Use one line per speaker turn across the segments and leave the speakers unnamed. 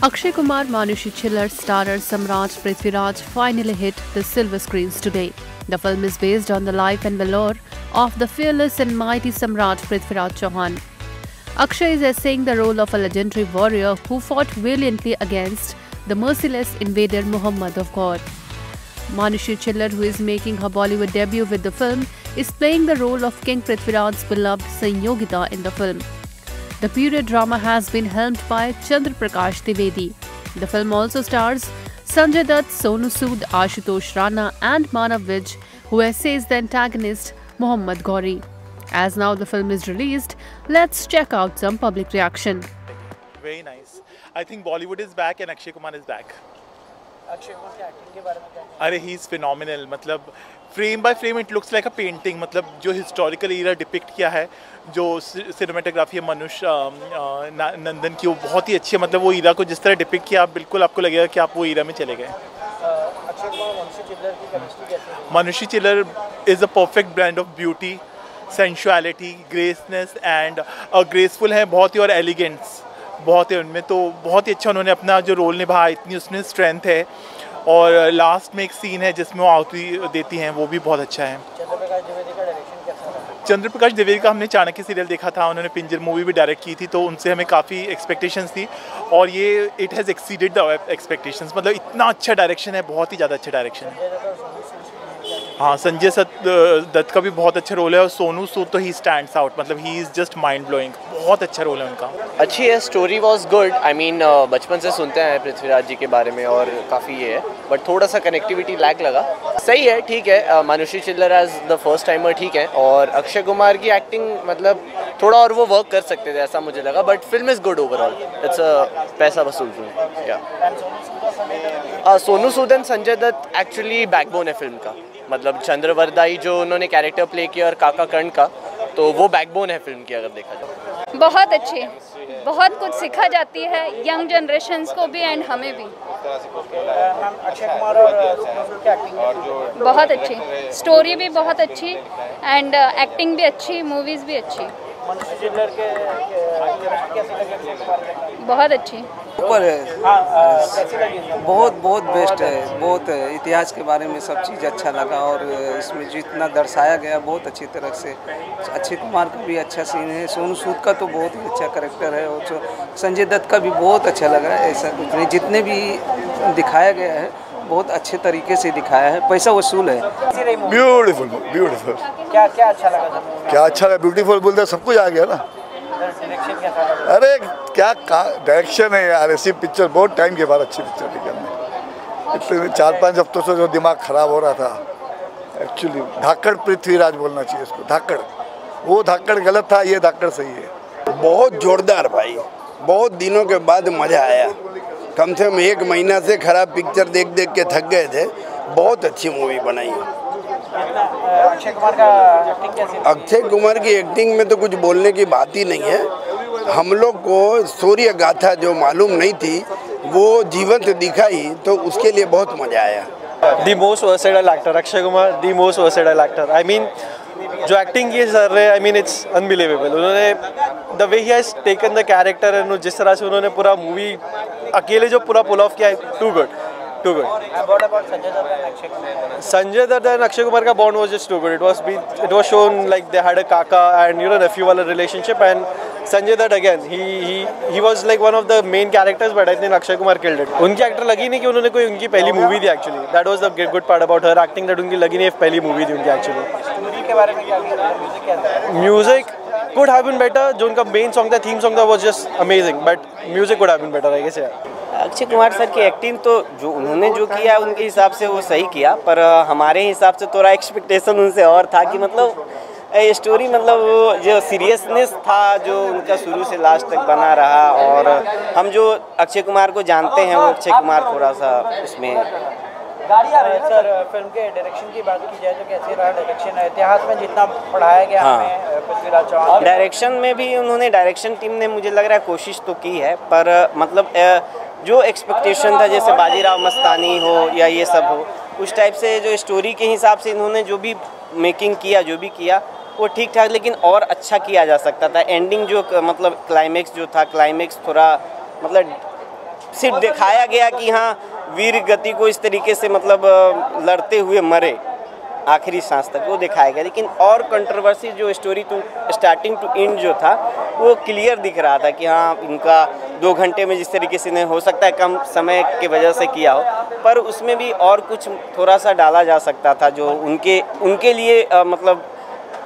Akshay Kumar Manushi Chiller starrer Samraj Prithviraj finally hit the silver screens today. The film is based on the life and valor of the fearless and mighty Samraj Prithviraj Chauhan. Akshay is essaying the role of a legendary warrior who fought valiantly against the merciless invader Muhammad of God. Manushi Chiller, who is making her Bollywood debut with the film, is playing the role of King Prithviraj's beloved Sanyogita in the film. The period drama has been helmed by Chandra Prakash Trivedi. The film also stars Sanjay Dutt, Sonu Sood, Ashutosh Rana, and Manav Vij, who essays the antagonist Muhammad Gauri. As now the film is released, let's check out some public reaction.
Very nice. I think Bollywood is back and Akshay Kumar is back. अरे he is phenomenal मतलब frame by frame it looks like a painting मतलब जो historical Ira depict किया है जो cinematography है मनुष्य नंदन की वो बहुत ही अच्छी है। मतलब वो ईरा को जिस तरह डिपिक्ट किया आप बिल्कुल आपको लगेगा कि आप वो ईरा में चले गए। Manushi Chhillar is a perfect brand of beauty sensuality graceness and graceful है बहुत ही और एलिगेंट्स बहुत है उनमें तो बहुत ही अच्छा उन्होंने अपना जो रोल निभाया इतनी उसमें स्ट्रेंथ है। और लास्ट में एक सीन है जिसमें वो आहुति देती हैं वो भी बहुत अच्छा है। चंद्र प्रकाश द्विवेदी का हमने चाणक्य सीरियल देखा था उन्होंने पिंजर मूवी भी डायरेक्ट की थी तो उनसे हमें काफ़ी एक्सपेक्टेशंस थी। और ये it has exceeded the expectations मतलब इतना अच्छा डायरेक्शन है बहुत ही ज़्यादा अच्छा डायरेक्शन है
जय दत्ता और सोनू सूद की क्या
हाँ संजय सत दत्त का भी बहुत अच्छा रोल है और सोनू सूद तो ही स्टैंड्स आउट मतलब he is just mind blowing बहुत अच्छा रोल है उनका।
अच्छी है story was good I mean बचपन से सुनते हैं पृथ्वीराज जी के बारे में और काफ़ी ये है बट थोड़ा सा कनेक्टिविटी लैक लगा। सही है, ठीक है मानुषी चिल्लर एज द फ़र्स्ट टाइमर ठीक है, और अक्षय कुमार की एक्टिंग मतलब थोड़ा और वो वर्क कर सकते थे, ऐसा मुझे लगा but film is good overall it's a पैसा वसूल फ़िल्म या Sonu Sood and Sanjay Dutt actually backbone है फ़िल्म का। मतलब चंद्रवरदाई जो उन्होंने कैरेक्टर प्ले किया और काका कर्ण का तो वो बैकबोन है फ़िल्म की अगर देखा जाए।
बहुत अच्छी बहुत कुछ सिखा जाती है यंग जनरेशन्स को भी एंड हमें भी। बहुत अच्छी। स्टोरी भी बहुत अच्छी एंड एक्टिंग भी अच्छी मूवीज़ भी अच्छी। बहुत अच्छी।
ऊपर है।
कैसी लगी
बहुत बहुत बेस्ट है। बहुत है। इतिहास के बारे में सब चीज़ अच्छा लगा और इसमें जितना दर्शाया गया बहुत अच्छी तरह से। अक्षय कुमार का भी अच्छा सीन है। सोनू सूद का तो बहुत ही अच्छा करेक्टर है और संजय दत्त का भी बहुत अच्छा लगा है। ऐसा कुछ नहीं। जितने भी दिखाया गया है बहुत अच्छे तरीके से दिखाया है। पैसा वसूल है।
ब्यूटीफुल ब्यूटीफुल
क्या क्या अच्छा लगा
क्या अच्छा है ब्यूटीफुल बोलते सब कुछ आ गया ना।
लगा
अरे, क्या डायरेक्शन है यार, ऐसी पिक्चर बहुत टाइम के बाद अच्छी पिक्चर निकलने इतने चार पाँच हफ्तों से जो दिमाग खराब हो रहा था एक्चुअली धाकड़ पृथ्वीराज बोलना चाहिए इसको, धाकड़। वो धाकड़ गलत था, ये धाकड़ सही है।
बहुत जोरदार भाई, बहुत दिनों के बाद मज़ा आया। कम से कम एक महीना से खराब पिक्चर देख देख के थक गए थे। बहुत अच्छी मूवी बनाई है।
अक्षय कुमार का एक्टिंग कैसी
अक्षय कुमार की एक्टिंग में तो कुछ बोलने की बात ही नहीं है। हम लोग को सूर्य गाथा जो मालूम नहीं थी वो जीवंत दिखाई तो उसके लिए बहुत मज़ा आया।
The most versatile actor Akshay Kumar the most versatile actor I mean जो एक्टिंग की कर रहे आई मीन इट्स अनबिलीवेबल उन्होंने the way he has taken the character and जिस तरह से उन्होंने पूरा मूवी अकेले जो पूरा पुल ऑफ़ किया है too good too good.
Sanjay Dutt Akshay Kumar
and Akshay Kumar का bond was just too good it was be it was shown like they had a काका एंड यू नो नेफ्यू वाला relationship and Sanjay Dutt again he he he was like one of the main characters but I think Akshay Kumar killed it उनकी actor लगी नहीं कि उन्होंने कोई उनकी पहली मूवी थी actually that was the good part about her acting that उनकी लगी नहीं पहली मूवी थी उनकी actually
music
could have been better जो उनका मेन सॉन्ग था थीम सॉन्ग था was just amazing but music could have been better I guess यार
अक्षय कुमार सर की एक्टिंग तो जो उन्होंने जो किया उनके हिसाब से वो सही किया पर हमारे हिसाब से थोड़ा एक्सपेक्टेशन उनसे और था कि मतलब ये स्टोरी मतलब वो जो सीरियसनेस था जो उनका शुरू से लास्ट तक बना रहा और हम जो अक्षय कुमार को जानते हैं वो अक्षय कुमार थोड़ा सा उसमें
सर फ़िल्म के डायरेक्शन की बात की जाए तो कैसे रहा डायरेक्शन इतिहास में जितना पढ़ाया गया
हाँ।
पृथ्वीराज चौहान
डायरेक्शन में भी उन्होंने डायरेक्शन टीम ने मुझे लग रहा है कोशिश तो की है पर मतलब अ, जो एक्सपेक्टेशन था जैसे बाजीराव मस्तानी हो या ये सब हो उस टाइप से जो स्टोरी के हिसाब से इन्होंने जो भी मेकिंग किया जो भी किया वो ठीक ठाक लेकिन और अच्छा किया जा सकता था। एंडिंग जो मतलब क्लाइमेक्स जो था क्लाइमेक्स थोड़ा मतलब
सिर्फ़ दिखाया गया कि हाँ वीर गति को इस तरीके से मतलब लड़ते हुए मरे आखिरी सांस तक वो दिखाया गया। लेकिन और कंट्रोवर्सी जो story to starting to end जो था वो क्लियर दिख रहा था कि हाँ इनका दो घंटे में जिस तरीके से हो सकता है कम समय के वजह से किया हो पर उसमें भी और कुछ थोड़ा सा डाला जा सकता था जो उनके उनके लिए आ, मतलब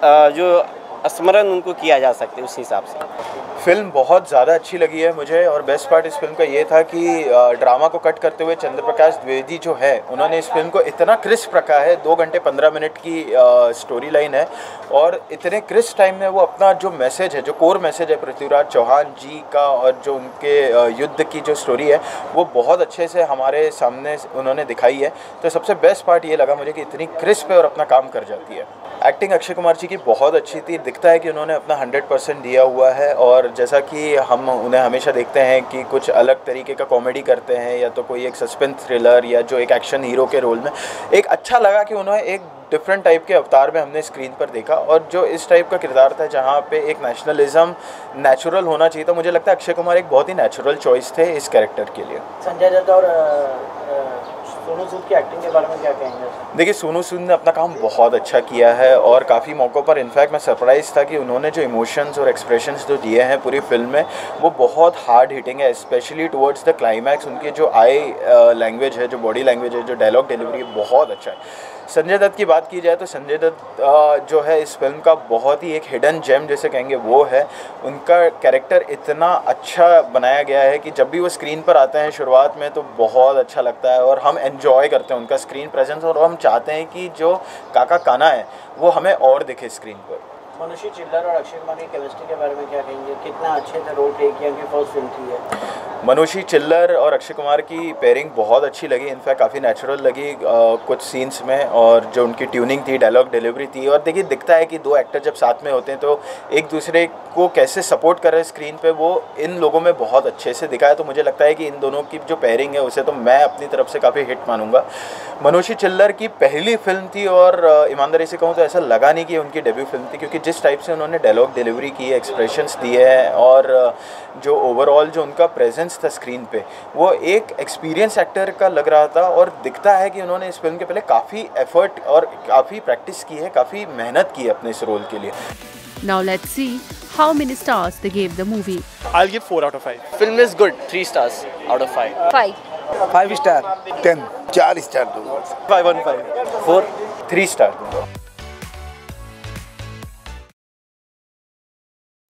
आ, जो स्मरण उनको किया जा सकते उस हिसाब से।
फ़िल्म बहुत ज़्यादा अच्छी लगी है मुझे और बेस्ट पार्ट इस फ़िल्म का ये था कि ड्रामा को कट करते हुए चंद्रप्रकाश द्विवेदी जो है, उन्होंने इस फ़िल्म को इतना क्रिस्प रखा है, दो घंटे पंद्रह मिनट की स्टोरी लाइन है और इतने क्रिस्प टाइम में वो अपना जो मैसेज है, जो कोर मैसेज है पृथ्वीराज चौहान जी का और जो उनके युद्ध की जो स्टोरी है, वो बहुत अच्छे से हमारे सामने उन्होंने दिखाई है। तो सबसे बेस्ट पार्ट ये लगा मुझे कि इतनी क्रिस्प है और अपना काम कर जाती है। एक्टिंग अक्षय कुमार जी की बहुत अच्छी थी दिखता है कि उन्होंने अपना हंड्रेड परसेंट दिया हुआ है और जैसा कि हम उन्हें हमेशा देखते हैं कि कुछ अलग तरीके का कॉमेडी करते हैं या तो कोई एक सस्पेंस थ्रिलर या जो एक एक्शन हीरो के रोल में। एक अच्छा लगा कि उन्होंने एक डिफरेंट टाइप के अवतार में हमने स्क्रीन पर देखा और जो इस टाइप का किरदार था जहाँ पे एक नेशनलिज्म नेचुरल होना चाहिए था, मुझे लगता है अक्षय कुमार एक बहुत ही नेचुरल चॉइस थे इस कैरेक्टर के लिए।
संजय दत्त और सोनू की एक्टिंग के बारे में क्या कहेंगे?
देखिए, सोनू सूद ने अपना काम बहुत अच्छा किया है और काफ़ी मौक़ों पर, इनफैक्ट मैं सरप्राइज़ था कि उन्होंने जो इमोशंस और एक्सप्रेशंस जो दिए हैं पूरी फ़िल्म में, वो बहुत हार्ड हिटिंग है स्पेशली टुवर्ड्स द क्लाइमैक्स उनकी जो आई लैंग्वेज है, जो बॉडी लैंग्वेज है, जो डायलॉग डिलीवरी बहुत अच्छा है। संजय दत्त की बात की जाए तो संजय दत्त जो है इस फ़िल्म का बहुत ही एक हिडन जेम जैसे कहेंगे वो है। उनका कैरेक्टर इतना अच्छा बनाया गया है कि जब भी वो स्क्रीन पर आते हैं शुरुआत में तो बहुत अच्छा लगता है और हम एन्जॉय करते हैं उनका स्क्रीन प्रेजेंस और हम चाहते हैं कि जो काका काना है, वो हमें और दिखे स्क्रीन पर।
मनुष्य चिल्लर और अक्षय कुमार की केमिस्ट्री के बारे में क्या कहेंगे? कितना अच्छे रोल प्ले किया फ़र्स्ट फ़िल्म थी
मनुषी चिल्लर और अक्षय कुमार की पेयरिंग बहुत अच्छी लगी। इनफैक्ट काफ़ी नेचुरल लगी अ, कुछ सीन्स में और जो उनकी ट्यूनिंग थी डायलॉग डिलीवरी थी और देखिए दिखता है कि दो एक्टर जब साथ में होते हैं तो एक दूसरे को कैसे सपोर्ट कर रहे हैं स्क्रीन पे वो इन लोगों में बहुत अच्छे से दिखा है तो मुझे लगता है कि इन दोनों की जो पेयरिंग है उसे तो मैं अपनी तरफ़ से काफ़ी हिट मानूँगा। मनुषी चिल्लर की पहली फ़िल्म थी और ईमानदारी से कहूँ तो ऐसा लगा नहीं कि उनकी डेब्यू फ़िल्म थी क्योंकि जिस टाइप से उन्होंने डायलॉग डिलीवरी की है एक्सप्रेशंस दिए हैं और जो ओवरऑल जो उनका प्रेजेंस था स्क्रीन पे वो एक एक्सपीरियंस एक्टर का लग रहा था और दिखता है कि उन्होंने इस फ़िल्म के पहले काफ़ी एफर्ट और काफ़ी प्रैक्टिस की है काफ़ी मेहनत की है अपने इस रोल के लिए।
Now let's see how many stars they gave the movie.
I'll give 4 out of 5.
Film is good three stars out of five
five
five star
ten
चार स्टार दूँगा
five one five
four three star दूँगा